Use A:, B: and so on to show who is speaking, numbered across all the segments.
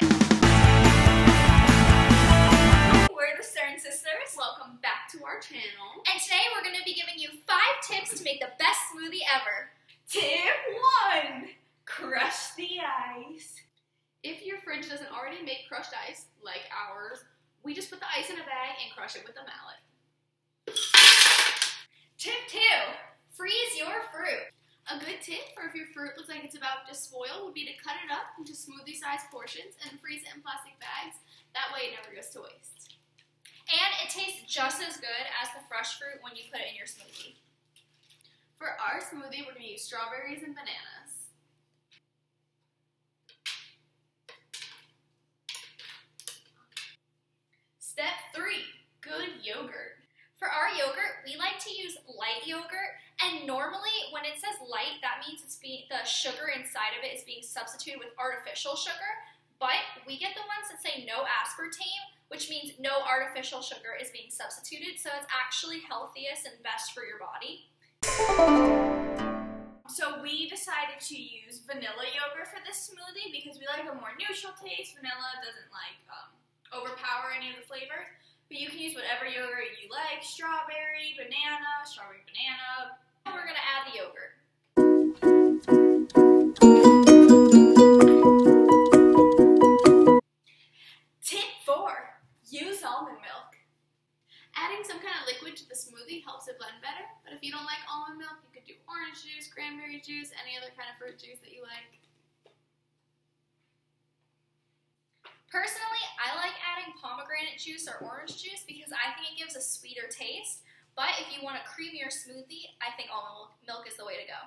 A: We're the Stern Sisters.
B: Welcome back to our channel.
A: And today we're going to be giving you five tips to make the best smoothie ever.
B: Tip one, crush the ice. If your fridge doesn't already make crushed ice, like ours, we just put the ice in a bag and crush it with a mallet.
A: Tip two, freeze your fruit.
B: A if your fruit looks like it's about to spoil would be to cut it up into smoothie sized portions and freeze it in plastic bags. That way it never goes to waste.
A: And it tastes just as good as the fresh fruit when you put it in your smoothie.
B: For our smoothie, we're going to use strawberries and bananas. Step three, good yogurt.
A: For our yogurt, we like to use light yogurt, and normally when it says light, that means it's being the sugar inside of it is being substituted with artificial sugar. But we get the ones that say no aspartame, which means no artificial sugar is being substituted, so it's actually healthiest and best for your body.
C: So we decided to use vanilla yogurt for this smoothie because we like a more neutral taste. Vanilla doesn't like um, overpower any of the flavors. But you can use whatever yogurt you like, strawberry, banana, strawberry banana.
B: Kind of liquid to the smoothie helps it blend better, but if you don't like almond milk, you could do orange juice, cranberry juice, any other kind of fruit juice that you like.
A: Personally, I like adding pomegranate juice or orange juice because I think it gives a sweeter taste. But if you want a creamier smoothie, I think almond milk is the way to go.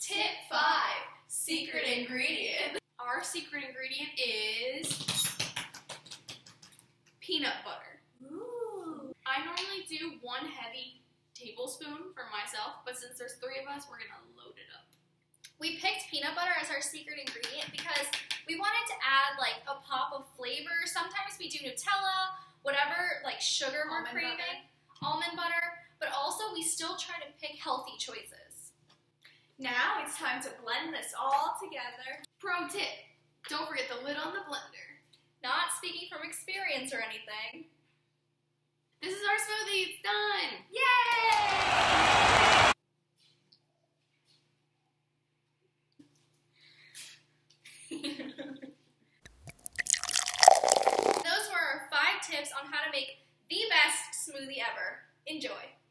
B: Tip five, secret ingredient. Our secret ingredient is peanut butter. I normally do one heavy tablespoon for myself, but since there's three of us, we're gonna load it up.
A: We picked peanut butter as our secret ingredient because we wanted to add like a pop of flavor. Sometimes we do Nutella, whatever like sugar we're
B: Almond
A: craving, almond butter, but also we still try to pick healthy choices.
C: Now it's time to blend this all together.
B: Pro tip: don't forget the lid on the blender.
A: Not speaking from experience or anything.
B: This is our smoothie. It's done.
A: Yay! Those were our five tips on how to make the best smoothie ever. Enjoy.